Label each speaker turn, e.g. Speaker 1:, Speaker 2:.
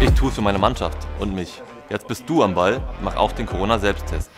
Speaker 1: Ich tue es für meine Mannschaft und mich. Jetzt bist du am Ball, mach auch den Corona-Selbsttest.